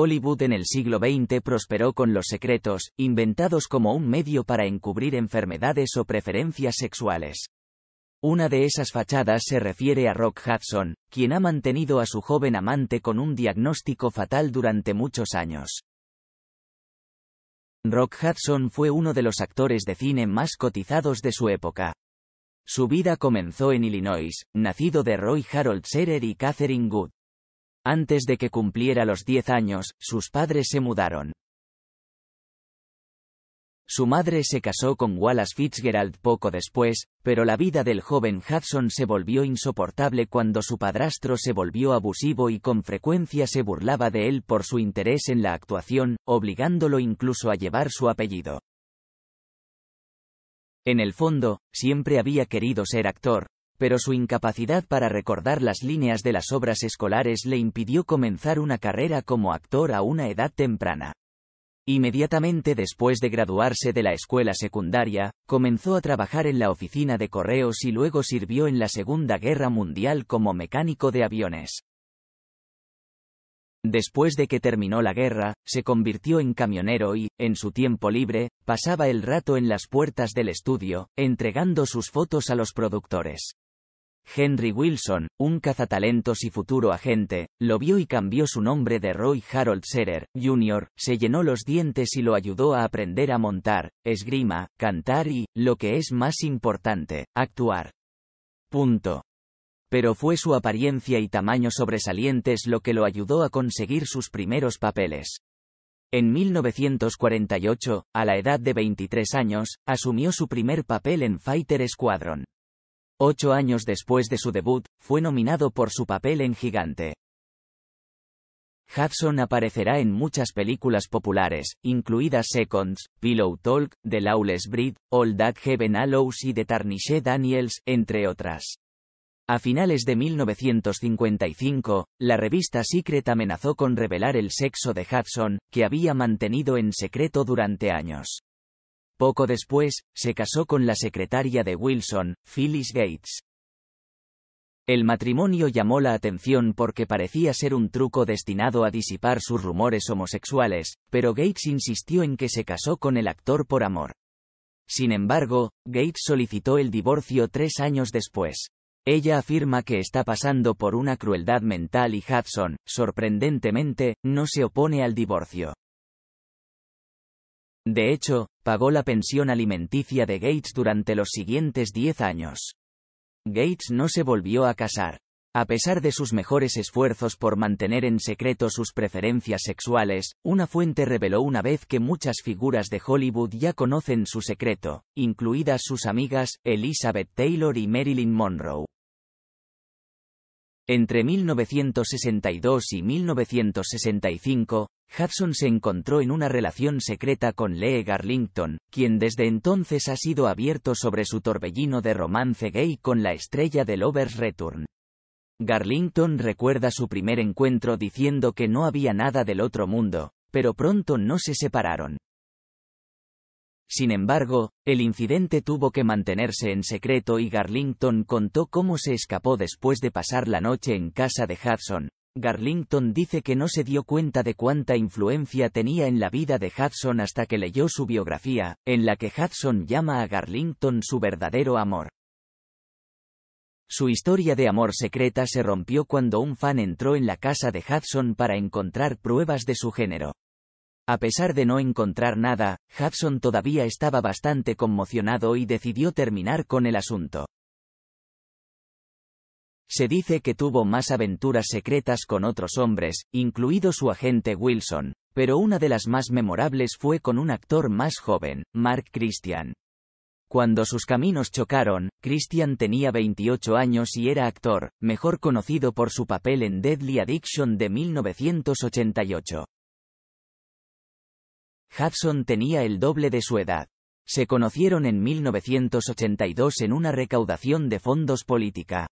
Hollywood en el siglo XX prosperó con los secretos, inventados como un medio para encubrir enfermedades o preferencias sexuales. Una de esas fachadas se refiere a Rock Hudson, quien ha mantenido a su joven amante con un diagnóstico fatal durante muchos años. Rock Hudson fue uno de los actores de cine más cotizados de su época. Su vida comenzó en Illinois, nacido de Roy Harold Serer y Catherine Good. Antes de que cumpliera los 10 años, sus padres se mudaron. Su madre se casó con Wallace Fitzgerald poco después, pero la vida del joven Hudson se volvió insoportable cuando su padrastro se volvió abusivo y con frecuencia se burlaba de él por su interés en la actuación, obligándolo incluso a llevar su apellido. En el fondo, siempre había querido ser actor, pero su incapacidad para recordar las líneas de las obras escolares le impidió comenzar una carrera como actor a una edad temprana. Inmediatamente después de graduarse de la escuela secundaria, comenzó a trabajar en la oficina de correos y luego sirvió en la Segunda Guerra Mundial como mecánico de aviones. Después de que terminó la guerra, se convirtió en camionero y, en su tiempo libre, pasaba el rato en las puertas del estudio, entregando sus fotos a los productores. Henry Wilson, un cazatalentos y futuro agente, lo vio y cambió su nombre de Roy Harold Serer, Jr., se llenó los dientes y lo ayudó a aprender a montar, esgrima, cantar y, lo que es más importante, actuar. Punto. Pero fue su apariencia y tamaño sobresalientes lo que lo ayudó a conseguir sus primeros papeles. En 1948, a la edad de 23 años, asumió su primer papel en Fighter Squadron. Ocho años después de su debut, fue nominado por su papel en Gigante. Hudson aparecerá en muchas películas populares, incluidas Seconds, Pillow Talk, The Lawless Breed, All That Heaven Allows y The Tarnished Daniels, entre otras. A finales de 1955, la revista Secret amenazó con revelar el sexo de Hudson, que había mantenido en secreto durante años. Poco después, se casó con la secretaria de Wilson, Phyllis Gates. El matrimonio llamó la atención porque parecía ser un truco destinado a disipar sus rumores homosexuales, pero Gates insistió en que se casó con el actor por amor. Sin embargo, Gates solicitó el divorcio tres años después. Ella afirma que está pasando por una crueldad mental y Hudson, sorprendentemente, no se opone al divorcio. De hecho, pagó la pensión alimenticia de Gates durante los siguientes 10 años. Gates no se volvió a casar. A pesar de sus mejores esfuerzos por mantener en secreto sus preferencias sexuales, una fuente reveló una vez que muchas figuras de Hollywood ya conocen su secreto, incluidas sus amigas, Elizabeth Taylor y Marilyn Monroe. Entre 1962 y 1965, Hudson se encontró en una relación secreta con Lee Garlington, quien desde entonces ha sido abierto sobre su torbellino de romance gay con la estrella de Lovers Return. Garlington recuerda su primer encuentro diciendo que no había nada del otro mundo, pero pronto no se separaron. Sin embargo, el incidente tuvo que mantenerse en secreto y Garlington contó cómo se escapó después de pasar la noche en casa de Hudson, Garlington dice que no se dio cuenta de cuánta influencia tenía en la vida de Hudson hasta que leyó su biografía, en la que Hudson llama a Garlington su verdadero amor. Su historia de amor secreta se rompió cuando un fan entró en la casa de Hudson para encontrar pruebas de su género. A pesar de no encontrar nada, Hudson todavía estaba bastante conmocionado y decidió terminar con el asunto. Se dice que tuvo más aventuras secretas con otros hombres, incluido su agente Wilson, pero una de las más memorables fue con un actor más joven, Mark Christian. Cuando sus caminos chocaron, Christian tenía 28 años y era actor, mejor conocido por su papel en Deadly Addiction de 1988. Hudson tenía el doble de su edad. Se conocieron en 1982 en una recaudación de fondos política.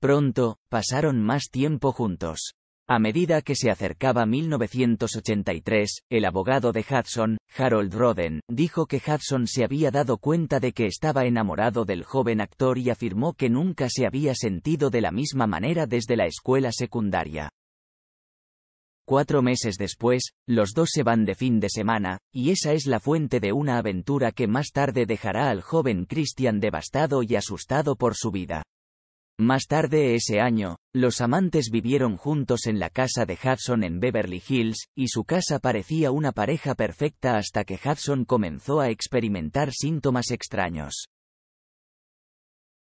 Pronto, pasaron más tiempo juntos. A medida que se acercaba 1983, el abogado de Hudson, Harold Roden, dijo que Hudson se había dado cuenta de que estaba enamorado del joven actor y afirmó que nunca se había sentido de la misma manera desde la escuela secundaria. Cuatro meses después, los dos se van de fin de semana, y esa es la fuente de una aventura que más tarde dejará al joven Christian devastado y asustado por su vida. Más tarde ese año, los amantes vivieron juntos en la casa de Hudson en Beverly Hills, y su casa parecía una pareja perfecta hasta que Hudson comenzó a experimentar síntomas extraños.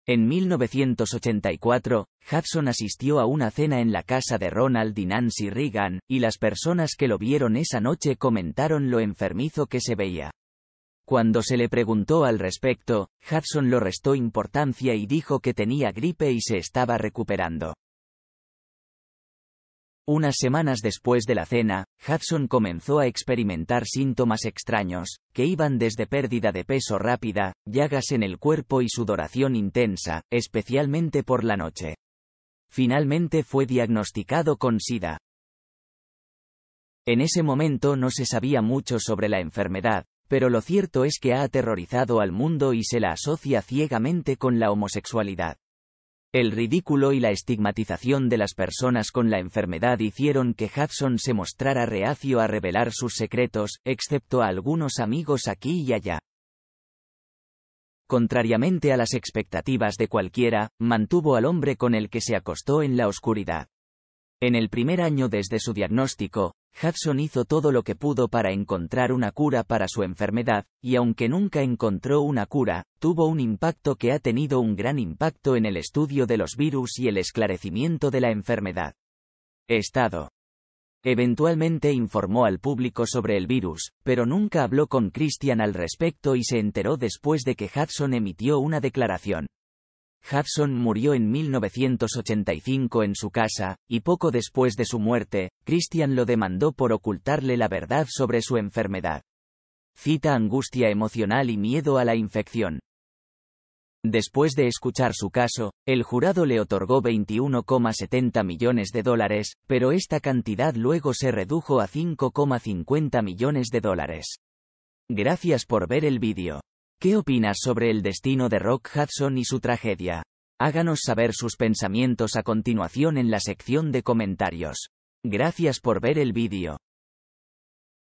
En 1984, Hudson asistió a una cena en la casa de Ronald y Nancy Reagan, y las personas que lo vieron esa noche comentaron lo enfermizo que se veía. Cuando se le preguntó al respecto, Hudson lo restó importancia y dijo que tenía gripe y se estaba recuperando. Unas semanas después de la cena, Hudson comenzó a experimentar síntomas extraños, que iban desde pérdida de peso rápida, llagas en el cuerpo y sudoración intensa, especialmente por la noche. Finalmente fue diagnosticado con SIDA. En ese momento no se sabía mucho sobre la enfermedad, pero lo cierto es que ha aterrorizado al mundo y se la asocia ciegamente con la homosexualidad. El ridículo y la estigmatización de las personas con la enfermedad hicieron que Hudson se mostrara reacio a revelar sus secretos, excepto a algunos amigos aquí y allá. Contrariamente a las expectativas de cualquiera, mantuvo al hombre con el que se acostó en la oscuridad. En el primer año desde su diagnóstico, Hudson hizo todo lo que pudo para encontrar una cura para su enfermedad, y aunque nunca encontró una cura, tuvo un impacto que ha tenido un gran impacto en el estudio de los virus y el esclarecimiento de la enfermedad. Estado. Eventualmente informó al público sobre el virus, pero nunca habló con Christian al respecto y se enteró después de que Hudson emitió una declaración. Hudson murió en 1985 en su casa, y poco después de su muerte, Christian lo demandó por ocultarle la verdad sobre su enfermedad. Cita angustia emocional y miedo a la infección. Después de escuchar su caso, el jurado le otorgó 21,70 millones de dólares, pero esta cantidad luego se redujo a 5,50 millones de dólares. Gracias por ver el vídeo. ¿Qué opinas sobre el destino de Rock Hudson y su tragedia? Háganos saber sus pensamientos a continuación en la sección de comentarios. Gracias por ver el vídeo.